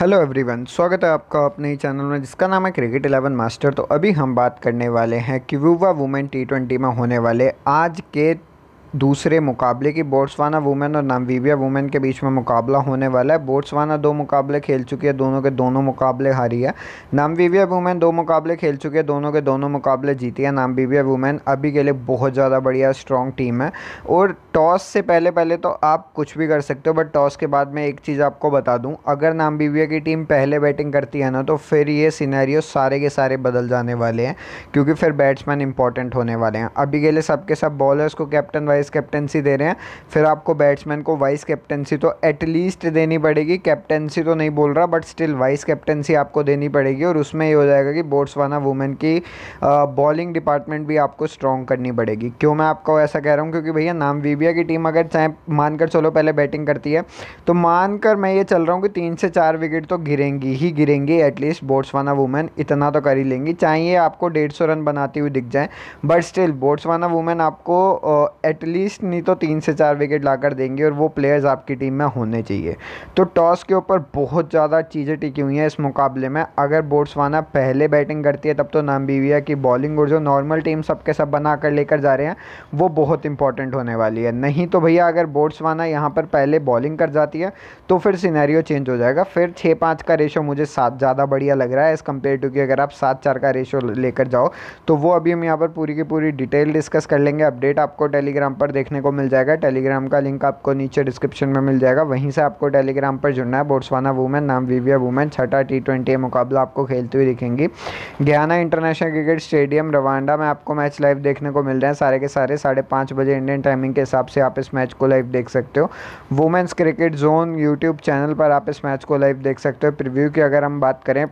Hello everyone स्वागत है आपका अपने ही चैनल में जिसका नाम है क्रिकेट 11 मास्टर तो अभी हम बात करने वाले हैं कि युवा वुमेन टी ट्वेंटी में होने वाले आज के दूसरे मुकाबले की बोट्सवाना वुमेन और नामवीबिया वुमेन के बीच में मुकाबला होने वाला है। बोट्सवाना दो मुकाबले खेल चुकी है, दोनों के दोनों मुकाबले हारी है। नामवीबिया वुमेन दो मुकाबले खेल चुके हैं, दोनों के दोनों मुकाबले जीती है। नामवीबिया वुमेन अभी के लिए बहुत ज़्यादा बढ़िया स्ट्रॉन्ग टीम है। और टॉस से पहले पहले तो आप कुछ भी कर सकते हो बट टॉस के बाद में एक चीज़ आपको बता दूँ। अगर नामबीबिया की टीम पहले बैटिंग करती है ना तो फिर ये सीनैरियो सारे के सारे बदल जाने वाले हैं, क्योंकि फिर बैट्समैन इंपॉर्टेंट होने वाले हैं। अभी के लिए सबके सब बॉलर्स को कैप्टन वाइस कैप्टनसी दे रहे हैं। फिर आपको बैट्समैन को वाइस कैप्टनसी तो एटलीस्ट देनी पड़ेगी। कैप्टनसी तो नहीं बोल रहा बट स्टिल वाइस कैप्टनसी आपको देनी पड़ेगी और उसमें ये हो जाएगा कि बोट्सवाना वुमेन की बॉलिंग डिपार्टमेंट भी आपको स्ट्रॉन्ग करनी पड़ेगी। क्यों मैं आपको ऐसा कह रहा हूँ? क्योंकि भैया नाम वीबिया की टीम अगर चाहे मानकर चलो, पहले बैटिंग करती है। तो मानकर मैं ये चल रहा हूँ कि तीन से चार विकेट तो गिरेंगी ही गिरेंगी एटलीस्ट बोट्सवाना वुमेन इतना तो कर ही लेंगी। चाहिए आपको डेढ़ रन बनाती हुई दिख जाए बट स्टिल बोट्सवाना वुमेन आपको एटलीस्ट नहीं तो तीन से चार विकेट ला कर देंगे और वो प्लेयर्स आपकी टीम में होने चाहिए। तो टॉस के ऊपर बहुत ज़्यादा चीज़ें टिकी हुई हैं इस मुकाबले में। अगर बोट्सवाना पहले बैटिंग करती है, तब तो नाम नामबीविया की बॉलिंग और जो नॉर्मल टीम सबके सब बना कर लेकर जा रहे हैं, वो बहुत इंपॉर्टेंट होने वाली है। नहीं तो भैया, अगर बोट्सवाना यहाँ पर पहले बॉलिंग कर जाती है तो फिर सीनैरियो चेंज हो जाएगा। फिर छः पाँच का रेशो मुझे सात ज़्यादा बढ़िया लग रहा है एज़ कंपेयर टू कि अगर आप सात चार का रेशो लेकर जाओ तो वो अभी हम यहाँ पर पूरी की पूरी डिटेल डिस्कस कर लेंगे। अपडेट आपको टेलीग्राम पर देखने को मिल जाएगा। टेलीग्राम का लिंक आपको नीचे डिस्क्रिप्शन में मिल जाएगा। वहीं से आपको टेलीग्राम पर जुड़ना है। Botswana women Namibia women छठा टी ट्वेंटी मुकाबला आपको खेलती हुई दिखेंगी। Gahanga international cricket stadium Rwanda में आपको मैच लाइव देखने को मिल रहे हैं। सारे के सारे साढ़े बजे इंडियन टाइमिंग के हिसाब से आप इस मैच को लाइव देख सकते हो। Women's cricket zone YouTube channel पर आप इस मैच को लाइव देख सकते हो। प्रिव्यू की अगर हम बात करें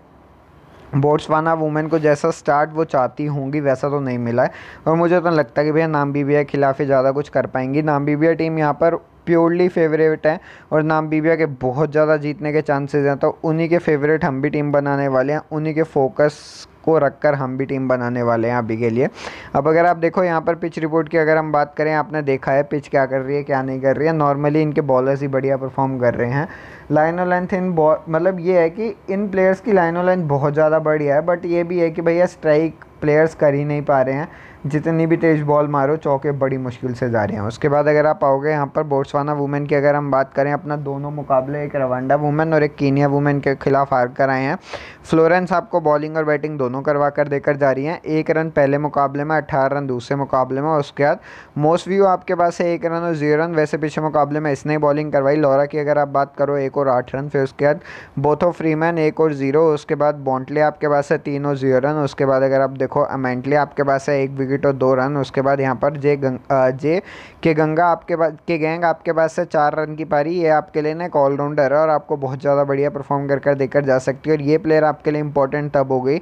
बोट्सवाना वुमेन को जैसा स्टार्ट वो चाहती होंगी, वैसा तो नहीं मिला है। और मुझे तो लगता है कि भैया नाम बीबिया के खिलाफ ही ज़्यादा कुछ कर पाएँगी। नाम बीबिया टीम यहाँ पर प्योरली फेवरेट है और नाम बीबिया के बहुत ज़्यादा जीतने के चांसेस हैं तो उन्हीं के फेवरेट हम भी टीम बनाने वाले हैं, उन्हीं के फोकस को रखकर हम भी टीम बनाने वाले हैं अभी के लिए। अब अगर आप देखो यहाँ पर पिच रिपोर्ट की अगर हम बात करें, आपने देखा है पिच क्या कर रही है, क्या नहीं कर रही है। नॉर्मली इनके बॉलर्स ही बढ़िया परफॉर्म कर रहे हैं। लाइन और लेंथ इन मतलब ये है कि इन प्लेयर्स की लाइन और लेंथ बहुत ज़्यादा बढ़िया है, बट ये भी है कि भैया स्ट्राइक प्लेयर्स कर ही नहीं पा रहे हैं। जितनी भी तेज़ बॉल मारो, चौके बड़ी मुश्किल से जा रहे हैं। उसके बाद अगर आप आओगे यहाँ पर बोट्सवाना वुमेन की अगर हम बात करें, अपना दोनों मुकाबले, एक रवांडा वुमेन और एक कीनिया वुमेन के खिलाफ हार कर आए हैं। फ्लोरेंस आपको बॉलिंग और बैटिंग दोनों करवा कर देकर जा रही हैं। एक रन पहले मुकाबले में अट्ठारह रन दूसरे मुकाबले में उसके बाद मोस्ट व्यू आपके पास है, एक रन और ज़ीरो रन। वैसे पिछले मुकाबले में इसने बॉलिंग करवाई। लॉरा की अगर आप बात करो, एक और आठ रन, फिर उसके बाद बोथो फ्रीमैन एक और ज़ीरो उसके बाद बॉन्टले आपके पास है, तीन और ज़ीरो रन। उसके बाद अगर आप देखो अमेंटली आपके पास है, एक विकेट और दो रन, उसके बाद यहाँ पर जे गंग जे के गंगा आपके पास, के गैंग आपके पास से चार रन की पारी, ये आपके लिए ना एक ऑलराउंडर है और आपको बहुत ज़्यादा बढ़िया परफॉर्म कर कर देकर जा सकती है और ये प्लेयर आपके लिए इंपॉर्टेंट तब हो गई।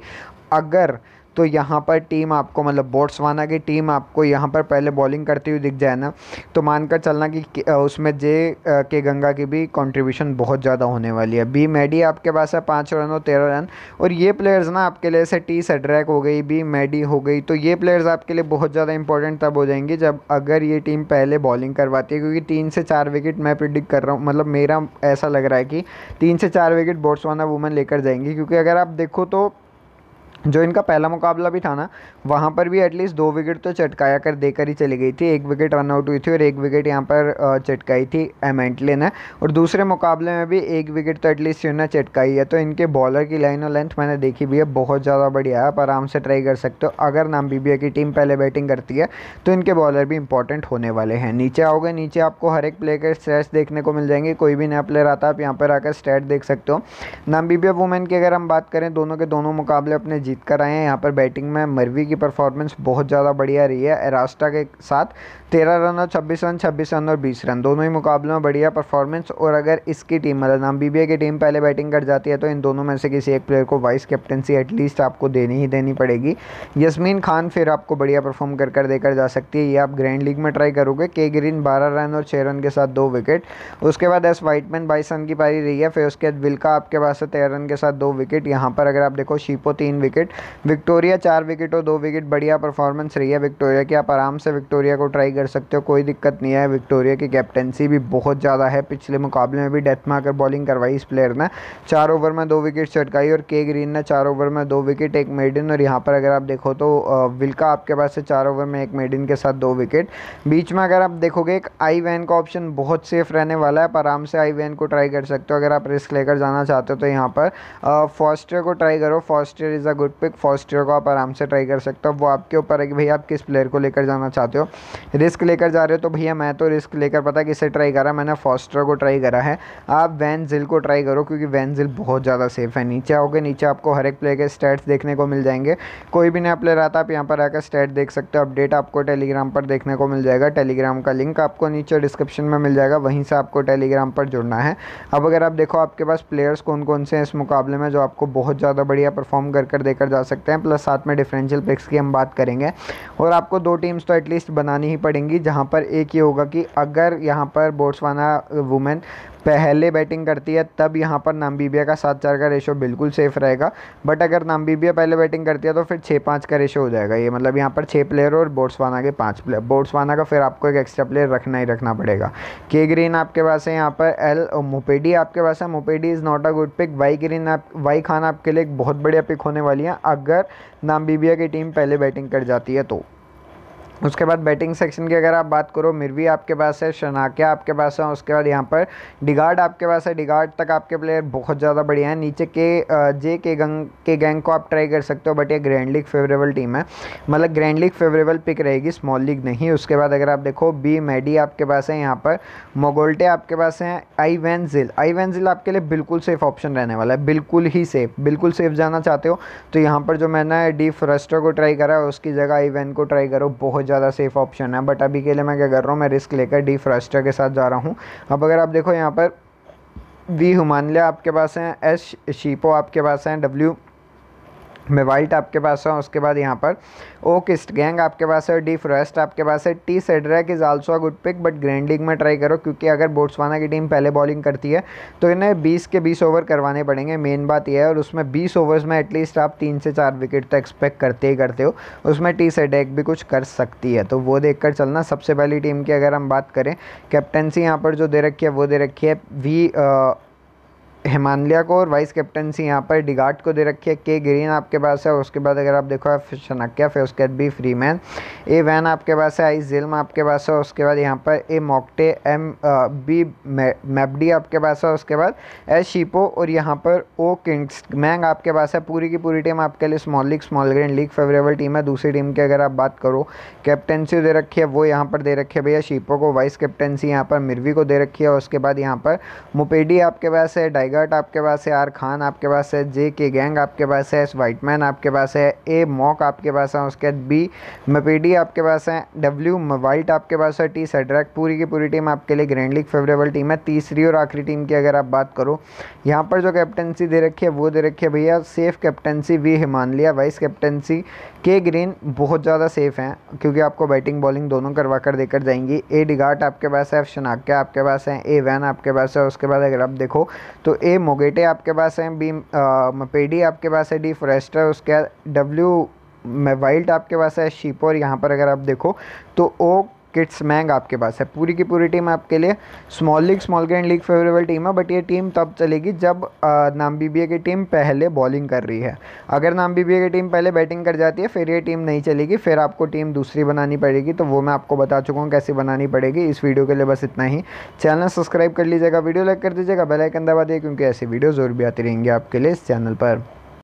अगर तो यहाँ पर टीम आपको मतलब बोट्सवाना की टीम आपको यहाँ पर पहले बॉलिंग करती हुई दिख जाए ना तो मानकर चलना कि उसमें जे के गंगा की भी कंट्रीब्यूशन बहुत ज़्यादा होने वाली है। बी मैडी आपके पास है, पाँच रन और तेरह रन, और ये प्लेयर्स ना आपके लिए से टी सेड्रैक हो गई बी मैडी हो गई तो ये प्लेयर्स आपके लिए बहुत ज़्यादा इंपॉर्टेंट तब हो जाएँगे जब अगर ये टीम पहले बॉलिंग करवाती है, क्योंकि तीन से चार विकेट मैं प्रिडिक्ट कर रहा हूँ मतलब मेरा ऐसा लग रहा है कि तीन से चार विकेट बोट्सवाना वुमेन लेकर जाएँगी, क्योंकि अगर आप देखो तो जो इनका पहला मुकाबला भी था ना, वहाँ पर भी एटलीस्ट दो विकेट तो चटकाया कर देकर ही चली गई थी। एक विकेट रन आउट हुई थी और एक विकेट यहाँ पर चटकाई थी एमेंटले ने। और दूसरे मुकाबले में भी एक विकेट तो एटलीस्ट इन्होंने चटकाई है। तो इनके बॉलर की लाइन और लेंथ मैंने देखी भी है, बहुत ज़्यादा बढ़िया है। आप आराम से ट्राई कर सकते हो। अगर नाम की टीम पहले बैटिंग करती है तो इनके बॉलर भी इंपॉर्टेंट होने वाले हैं। नीचे आओगे, नीचे आपको हर एक प्लेयर के स्टैट्स देखने को मिल जाएँगे। कोई भी नया प्लेयर आता है, आप यहाँ पर आकर स्टैट देख सकते हो। नाम बी वुमेन की अगर हम बात करें, दोनों के दोनों मुकाबले अपने जीत कर आए हैं। यहाँ पर बैटिंग में मरवी की परफॉर्मेंस बहुत ज़्यादा बढ़िया रही है। एरास्टा के साथ तेरह रन और छब्बीस रन छब्बीस रन और बीस रन। दोनों ही मुकाबलों में बढ़िया परफॉर्मेंस और अगर इसकी टीम मतलब नाम बी की टीम पहले बैटिंग कर जाती है तो इन दोनों में से किसी एक प्लेयर को वाइस कैप्टनसी एटलीस्ट आपको देनी ही देनी पड़ेगी। यस्मीन खान फिर आपको बढ़िया परफॉर्म कर कर देकर जा सकती है। ये आप ग्रैंड लीग में ट्राई करोगे। के ग्रीन बारह रन और छः रन के साथ दो विकेट उसके बाद एस वाइटमैन बाईस रन की पारी रही है। फिर उसके बाद विल्का आपके पास है, तेरह रन के साथ दो विकेट यहाँ पर अगर आप देखो शीपो तीन विकेट विकेट, विक्टोरिया चार विकेट और दो विकेट, बढ़िया परफॉर्मेंस रही है विक्टोरिया की। आप आराम से विक्टोरिया को ट्राई कर सकते हो, कोई दिक्कत नहीं है। विक्टोरिया की कैप्टनसी भी बहुत ज़्यादा है। पिछले मुकाबले में भी डेथ में आकर बॉलिंग करवाई इस प्लेयर ने। चार ओवर में दो विकेट चटकाई और के ग्रीन ने चार ओवर में दो विकेट एक मेडिन और यहाँ पर अगर आप देखो तो विल्का आपके पास से चार ओवर में एक मेडिन के साथ दो विकेट बीच में अगर आप देखोगे, एक आई वैन का ऑप्शन बहुत सेफ़ रहने वाला है। आप आराम से आई वैन को ट्राई कर सकते हो। अगर आप रिस्क लेकर जाना चाहते हो तो यहाँ पर फॉस्टर को ट्राई करो। Foster is a good pick Foster को आप आराम से ट्राई कर सकते हो। वो आपके ऊपर है कि भैया आप किस प्लेयर को लेकर जाना चाहते हो। रिस्क लेकर जा रहे हो तो भैया मैं तो रिस्क लेकर पता किसे ट्राई करा? मैंने फॉस्टर को ट्राई करा है। आप वैन जिल को ट्राई करो क्योंकि वैन जिल बहुत ज़्यादा सेफ़ है। नीचे आओगे, नीचे आपको हर एक प्लेयर के स्टैट्स देखने को मिल जाएँगे। कोई भी नया प्लेयर आता आप यहाँ पर आकर स्टैट देख सकते हो। अपडेट आपको टेलीग्राम पर देखने को मिल जाएगा। टेलीग्राम का लिंक आपको नीचे डिस्क्रिप्शन में मिल जाएगा। वहीं से आपको टेलीग्राम पर जुड़ना है। अब अगर आप देखो आपके पास प्लेयर्स कौन कौन से हैं इस मुकाबले में जो आपको बहुत ज़्यादा बढ़िया परफॉर्म कर कर देकर जा सकते हैं प्लस साथ में डिफरेंशियल पिक्स की हम बात करेंगे। और आपको दो टीम्स तो एटलीस्ट बनानी ही पड़ेंगी, जहाँ पर एक ये होगा कि अगर यहाँ पर बोट्सवाना वुमेन पहले बैटिंग करती है, तब यहाँ पर नाम्बीबिया का सात चार का रेशो बिल्कुल सेफ़ रहेगा। बट अगर नाम्बीबिया पहले बैटिंग करती है तो फिर छः पाँच का रेशो हो जाएगा। ये मतलब यहाँ पर छः प्लेयर और बोट्सवाना के पाँच प्लेयर बोट्सवाना का फिर आपको एक एक्स्ट्रा प्लेयर रखना ही रखना पड़ेगा। के ग्रीन आपके पास है यहाँ पर एल मोपेडी आपके पास है। Mopedi is not a good pick Y green आप वाई खान आपके लिए एक बहुत बढ़िया पिक होने वाली है। अगर नाम्बीबिया की टीम पहले बैटिंग कर जाती है तो। उसके बाद बैटिंग सेक्शन की अगर आप बात करो, मिरवी आपके पास है शनाकिया आपके पास है, उसके बाद यहाँ पर डिगार्ड आपके पास है। डिगार्ड तक आपके प्लेयर बहुत ज़्यादा बढ़िया हैं। नीचे के जे के गंग के गैंग को आप ट्राई कर सकते हो बट ये ग्रैंड लीग फेवरेबल टीम है। मतलब ग्रैंड लीग फेवरेबल पिक रहेगी स्मॉल लीग नहीं। उसके बाद अगर आप देखो बी मैडी आपके पास है यहाँ पर। मोगोल्टे आपके पास हैं। आई वैनजिल आई वैनजिल आपके लिए बिल्कुल सेफ़ ऑप्शन रहने वाला है। बिल्कुल ही सेफ़ बिल्कुल सेफ़ जाना चाहते हो तो यहाँ पर जो मैंने डी फ्रस्टर को ट्राई करा उसकी जगह आई वैन को ट्राई करो। बहुत बहुत ज़्यादा सेफ़ ऑप्शन है बट अभी के लिए मैं क्या कर रहा हूँ, मैं रिस्क लेकर डी फ्रस्टर के साथ जा रहा हूँ। अब अगर आप देखो यहाँ पर वी हुमानलिया आपके पास हैं एस शीपो आपके पास हैं डब्ल्यू में वाइट आपके पास है, उसके बाद यहाँ पर ओक ईस्ट गैंग आपके पास है डी फ्रेस्ट आपके पास है T Sedrack is also a good pick but grand league में ट्राई करो, क्योंकि अगर बोट्सवाना की टीम पहले बॉलिंग करती है तो इन्हें 20 के 20 ओवर करवाने पड़ेंगे। मेन बात यह है, और उसमें 20 ओवर्स में एटलीस्ट आप तीन से चार विकेट तो एक्सपेक्ट करते ही करते हो, उसमें टी सेडेक भी कुछ कर सकती है। तो वो देख कर चलना, सबसे पहली टीम की अगर हम बात करें कैप्टनसी यहाँ पर जो दे रखी है, वो दे रखी है वी हिमालया को और वाइस कैप्टनसी यहाँ पर डिगार्ड को दे रखी है। के ग्रीन आपके पास है, उसके बाद अगर आप देखो शनक्या फिर उसके बाद B Freeman A van आपके पास है आई जिल्म आपके पास है, उसके बाद यहाँ पर ए मॉकटे, एम बी मैबडी आपके पास है, उसके बाद एस शीपो और यहाँ पर ओ किंग्स, मैंग आपके पास है। पूरी की पूरी टीम आपके लिए small league small green league favourable team है। दूसरी टीम की अगर आप बात करो कैप्टनसी दे रखी है, वो यहाँ पर दे रखी है भैया। शीपो को वाइस कैप्टनसी यहाँ पर मिर्वी को दे रखी है, उसके बाद यहाँ पर मुपेडी आपके पास है टाइगर्ट आपके पास है आर खान आपके पास है जे के गैंग आपके पास है एस वाइटमैन आपके पास है ए मॉक आपके पास है उसके बाद बी मपेडी आपके पास है डब्ल्यू वाइट आपके पास है टी सेड्रैक पूरी की पूरी टीम आपके लिए ग्रैंड लीग फेवरेबल टीम है तीसरी और आखिरी टीम की अगर आप बात करो यहाँ पर जो कैप्टनसी दे रखी है वो दे रखी है भैया safe captaincy V Himalaya vice captaincy के ग्रीन बहुत ज़्यादा सेफ़ हैं क्योंकि आपको बैटिंग बॉलिंग दोनों करवा कर देकर जाएँगी ए डिगाट आपके पास है शनाक्या आपके पास है ए वैन आपके पास है उसके बाद अगर आप देखो तो ए मोगेटे आपके पास हैं बी मपेडी आपके पास है डी फॉरेस्टर उसके बाद डब्ल्यू वाइल्ड आपके पास है शीपोर यहाँ पर अगर आप देखो तो ओ किट्स मैंग आपके पास है। पूरी की पूरी टीम आपके लिए small league small grand league favourable team है बट ये टीम तब चलेगी जब नाम बी की टीम पहले बॉलिंग कर रही है। अगर नाम बी की टीम पहले बैटिंग कर जाती है, फिर ये टीम नहीं चलेगी, फिर आपको टीम दूसरी बनानी पड़ेगी तो वो मैं आपको बता चुका हूँ कैसे बनानी पड़ेगी इस वीडियो के लिए बस इतना ही। चैनल सब्सक्राइब कर लीजिएगा वीडियो लाइक कर दीजिएगा बेलाइकन दबा दिए क्योंकि ऐसी वीडियोज़ और भी आती रहेंगी आपके लिए इस चैनल पर।